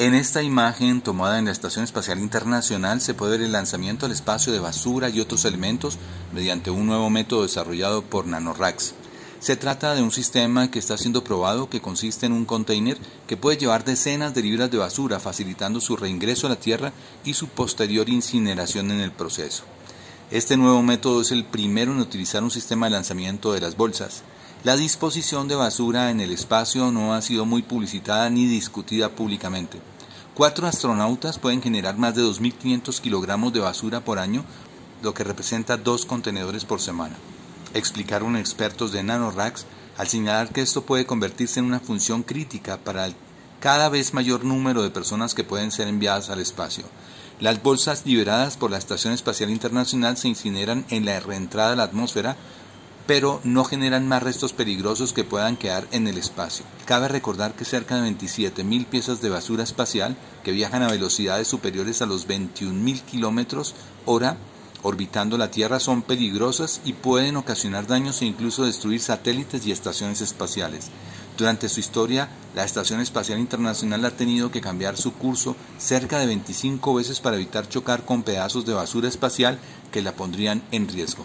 En esta imagen tomada en la Estación Espacial Internacional se puede ver el lanzamiento al espacio de basura y otros elementos mediante un nuevo método desarrollado por NanoRacks. Se trata de un sistema que está siendo probado que consiste en un container que puede llevar decenas de libras de basura facilitando su reingreso a la Tierra y su posterior incineración en el proceso. Este nuevo método es el primero en utilizar un sistema de lanzamiento de las bolsas. La disposición de basura en el espacio no ha sido muy publicitada ni discutida públicamente. Cuatro astronautas pueden generar más de 2.500 kilogramos de basura por año, lo que representa dos contenedores por semana. Explicaron expertos de NanoRacks al señalar que esto puede convertirse en una función crítica para el cada vez mayor número de personas que pueden ser enviadas al espacio. Las bolsas liberadas por la Estación Espacial Internacional se incineran en la reentrada a la atmósfera, pero no generan más restos peligrosos que puedan quedar en el espacio. Cabe recordar que cerca de 27.000 piezas de basura espacial que viajan a velocidades superiores a los 21.000 kilómetros hora orbitando la Tierra son peligrosas y pueden ocasionar daños e incluso destruir satélites y estaciones espaciales. Durante su historia, la Estación Espacial Internacional ha tenido que cambiar su curso cerca de 25 veces para evitar chocar con pedazos de basura espacial que la pondrían en riesgo.